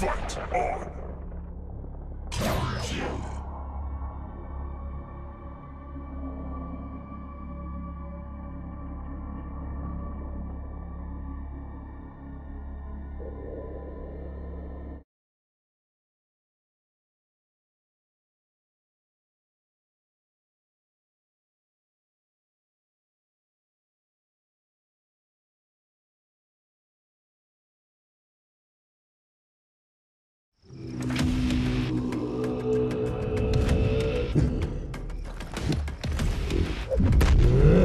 Fight on! Ready! Breaker!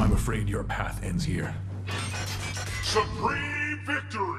I'm afraid your path ends here. Supreme victory!